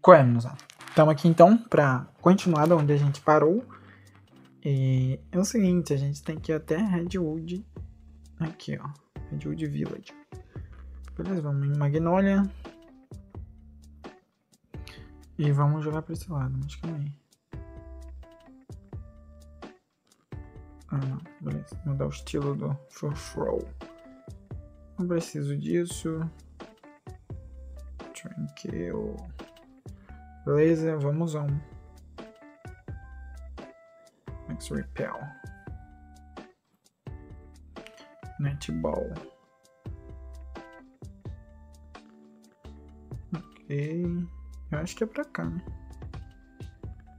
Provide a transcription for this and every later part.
Coemza. Estamos aqui então para continuar da onde a gente parou. E é o seguinte, a gente tem que ir até Redwood. Aqui, ó. Redwood Village. Beleza, vamos em Magnolia. E vamos jogar pra esse lado, mas calma aí. Ah, não. Beleza. Mudar o estilo do Frou. Não preciso disso. Tranquilo. Beleza, vamos a um. Max Repel. Netball. Ok. Eu acho que é pra cá, né?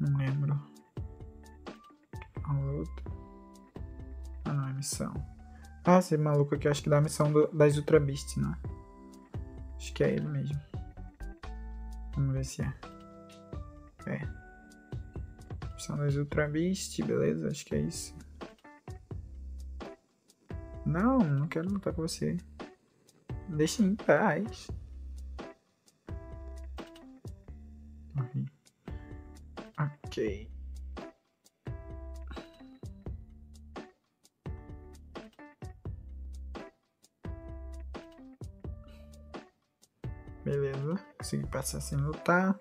Não lembro. Luta. Ah, não, é missão. Ah, esse maluco aqui, acho que dá a missão do, das Ultra Beast, né? Acho que é ele mesmo. Vamos ver se. É. Missão das Ultra Beast, beleza? Acho que é isso. Não, não quero lutar com você. Deixa em paz. Ok. Beleza, consegui passar sem lutar.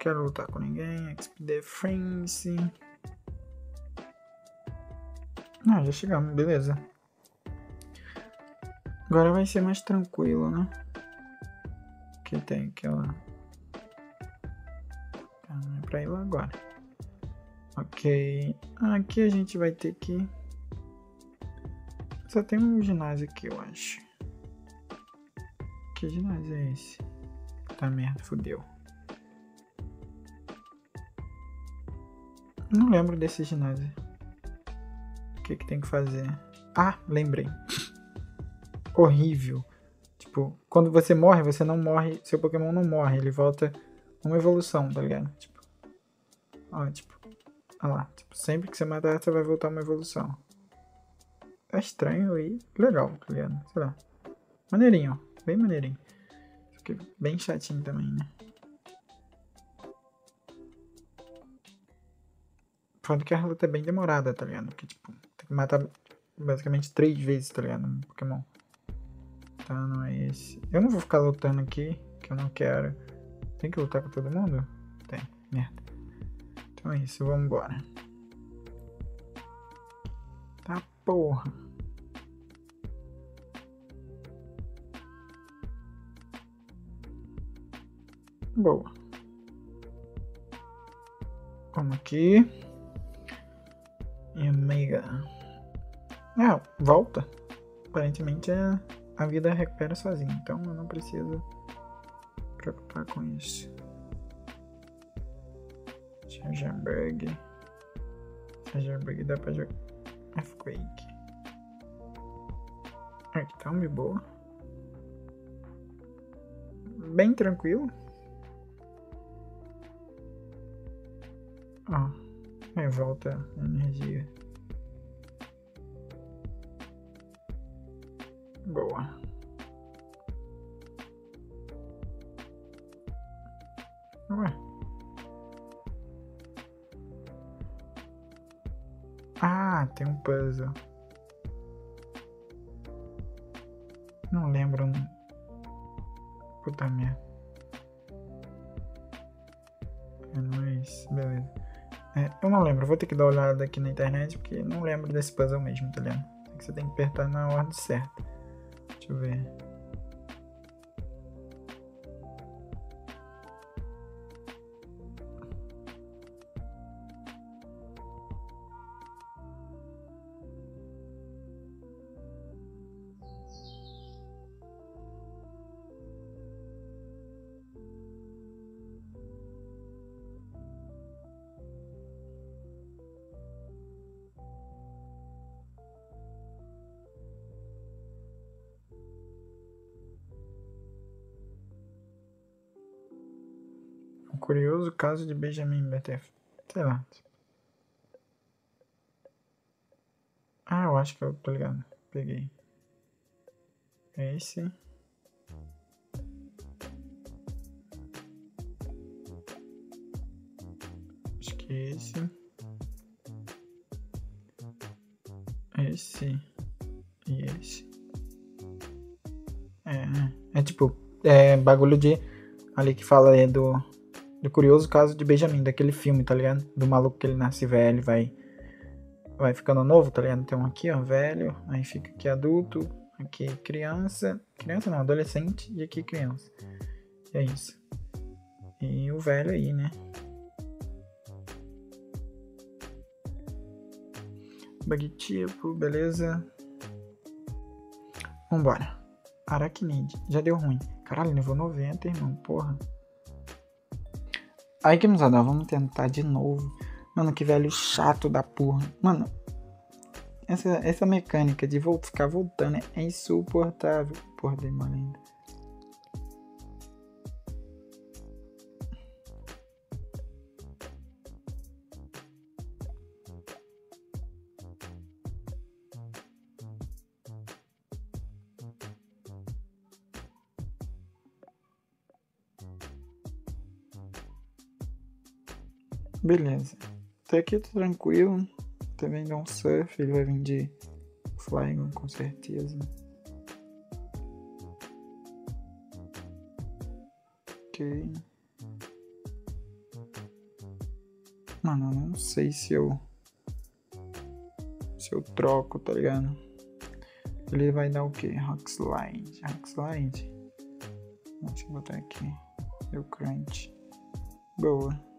Quero lutar com ninguém. XP Defense. Ah, já chegamos, beleza. Agora vai ser mais tranquilo, né? Que tem aquela pra ir lá agora. Ok. Aqui a gente vai ter que... Só tem um ginásio aqui, eu acho. Que ginásio é esse? Tá merda, fodeu. Não lembro desse ginásio. O que que tem que fazer? Ah, lembrei. Horrível. Tipo, quando você morre, você não morre. Seu Pokémon não morre. Ele volta uma evolução, tá ligado? Tipo, Ó, tipo, olha lá. Tipo, sempre que você matar, você vai voltar uma evolução. É estranho e legal, tá ligado? Sei lá. Maneirinho, ó. Bem maneirinho. Bem chatinho também, né? Foda que a luta é bem demorada, tá ligado? Porque, tipo, tem que matar basicamente três vezes, tá ligado? Um Pokémon. Tá, não é esse. Eu não vou ficar lutando aqui, que eu não quero. Tem que lutar com todo mundo? Tem, merda. Então é isso, vamos embora. Tá porra. Boa. Vamos aqui. E amiga. Ah, volta. Aparentemente a, a vida recupera sozinha. Então eu não preciso preocupar com isso. Heisenberg. Heisenberg dá pra jogar. Earthquake. Aqui tá uma boa. Bem tranquilo. Ó. Aí volta a energia. Boa. Ué. Ah, tem um puzzle. Não lembro. Puta merda. É nóis. Beleza. É, eu não lembro. Vou ter que dar uma olhada aqui na internet porque não lembro desse puzzle mesmo, tá ligado? Você tem que apertar na ordem certa. Deixa eu ver. Curioso caso de Benjamin Butterfield. Sei lá. Ah, eu acho que eu tô ligado. Peguei. É esse. Acho que é esse. Esse. E esse. É, né? é tipo, é bagulho de. Ali que fala é do. Do curioso caso de Benjamin, daquele filme, tá ligado? Do maluco que ele nasce velho e vai. Vai ficando novo, tá ligado? Tem um aqui, ó, velho. Aí fica aqui adulto. Aqui criança. Criança não, adolescente. E aqui criança. E é isso. E o velho aí, né? Bug tipo, beleza. Vambora. Aracnid. Já deu ruim. Caralho, nível 90, irmão. Porra. Aí, que nos dar, vamos tentar de novo. Mano, que velho chato da porra. Mano, essa, essa mecânica de vou ficar voltando é insuportável. Porra, demora ainda. Beleza. Até aqui tá tranquilo. Também dá um surf, ele vai vir de Flying com certeza. Ok. Mano, eu não sei se eu. Se eu troco, tá ligado? Ele vai dar o que? Rock Slide. Rock Slide. Deixa eu botar aqui. Eu crunch. Boa.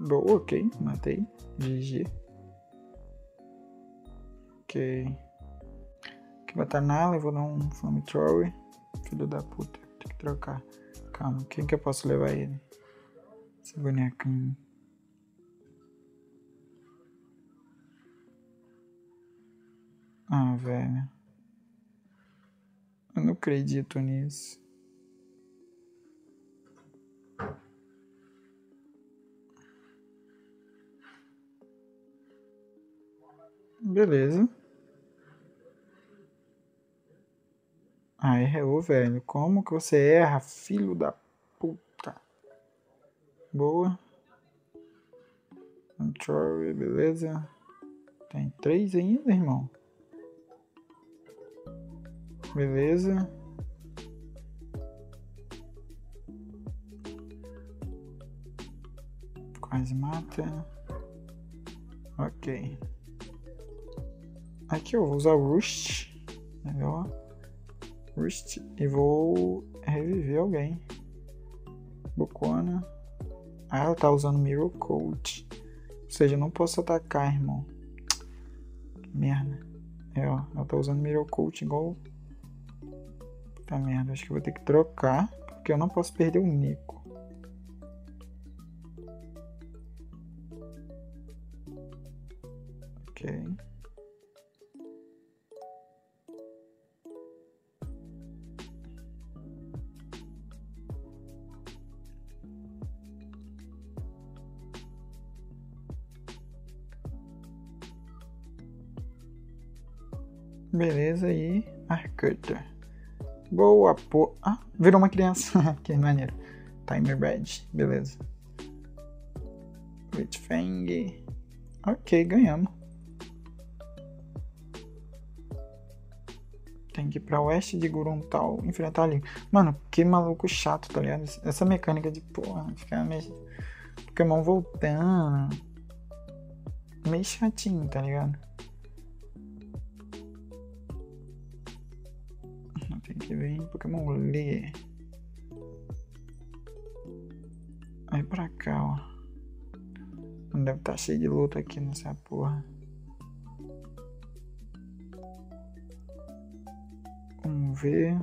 Boa, ok. Matei. GG. Ok. Aqui Batanala, eu vou dar um Flamethrower. Filho da puta. Tem que trocar. Calma, quem que eu posso levar ele? Esse bonequinho. Ah, velho. Eu não acredito nisso. Beleza. Ah, errou, velho. Como que você erra, filho da puta? Boa. Control, beleza. Tem três ainda, irmão. Beleza. Quase mata. Ok. Aqui eu vou usar o Rust. Legal. Rust. E vou reviver alguém. Bocona. Ah, ela tá usando Mirror Coat. Ou seja, eu não posso atacar, irmão. Que merda. É, ó. Ela tá usando Mirror Coat igual. Puta merda. Acho que eu vou ter que trocar. Porque eu não posso perder o Nico. Ok. Beleza aí, Arcuta. Boa, pô. Ah, virou uma criança. que maneiro. Timer Badge, beleza. Fang. Ok, ganhamos. Tem que ir pra oeste de Guruntal enfrentar ali. Mano, que maluco chato, tá ligado? Essa mecânica de, porra, ficar meio. Pokémon voltando. Meio chatinho, tá ligado? Pokémon Lee. Aí pra cá, ó. Não deve estar tá cheio de luta aqui nessa porra. Vamos ver.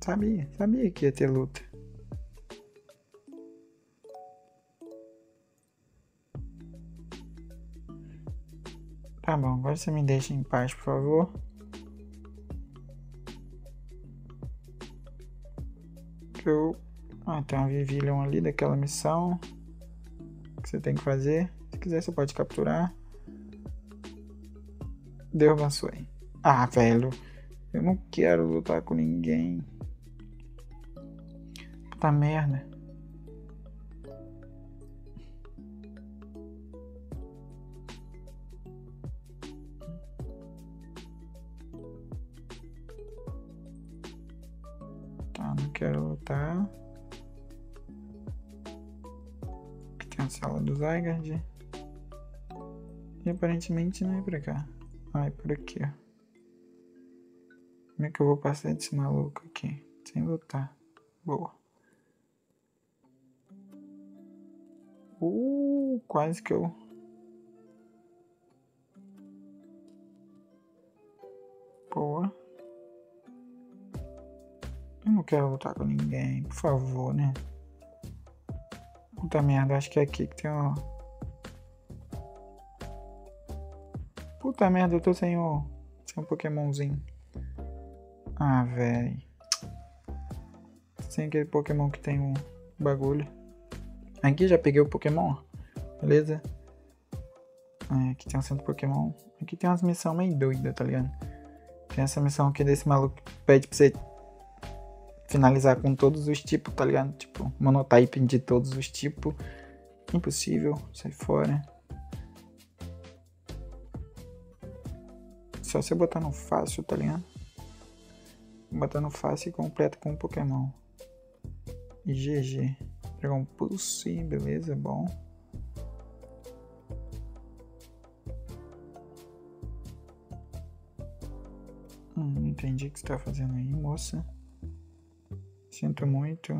Sabia, sabia que ia ter luta. Tá bom, agora você me deixa em paz, por favor. Eu. Ah, tem uma Vivilion ali daquela missão. Que você tem que fazer. Se quiser, você pode capturar. Derruba a sua aí. Ah, velho. Eu não quero lutar com ninguém. Puta merda. Tá, não quero lutar. Aqui tem a sala do Zygarde. E aparentemente não é pra cá. Ah, é por aqui, ó. Como é que eu vou passar desse maluco aqui? Sem lutar. Boa. Uh, quase que eu. Quero lutar com ninguém, por favor, né? Puta merda, acho que é aqui que tem ó. Puta merda, eu tô sem o. sem um Pokémonzinho. Ah, velho. Sem aquele Pokémon que tem um bagulho. Aqui já peguei o Pokémon, beleza? É, aqui tem um centro Pokémon. Aqui tem umas missões meio doidas, tá ligado? Tem essa missão aqui desse maluco que pede pra você finalizar com todos os tipos, tá ligado? Tipo, monotype de todos os tipos. Impossível, sai fora. Só você botar no fácil, tá ligado? Botar no fácil e completo com o Pokémon. GG. Um pulse, beleza, bom. Hum, não entendi o que você tá fazendo aí, moça. Sinto muito.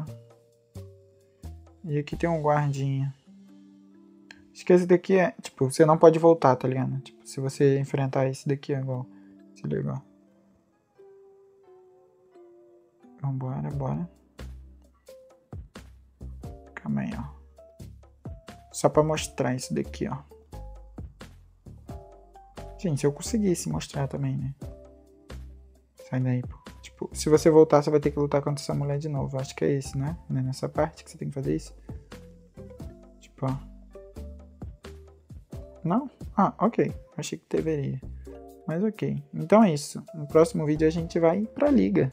E aqui tem um guardinha. Acho que esse daqui é. Tipo, você não pode voltar, tá ligado? Tipo, se você enfrentar esse daqui é igual. Se liga, Vambora, bora. Calma aí, ó. Só pra mostrar isso daqui, ó. Gente, se eu conseguisse mostrar também, né? Sai daí, pô. Tipo, se você voltar, você vai ter que lutar contra essa mulher de novo. Acho que é isso, né? É nessa parte que você tem que fazer isso? Tipo, ó. Não? Ah, ok. Achei que deveria. Mas ok. Então é isso. No próximo vídeo a gente vai pra liga.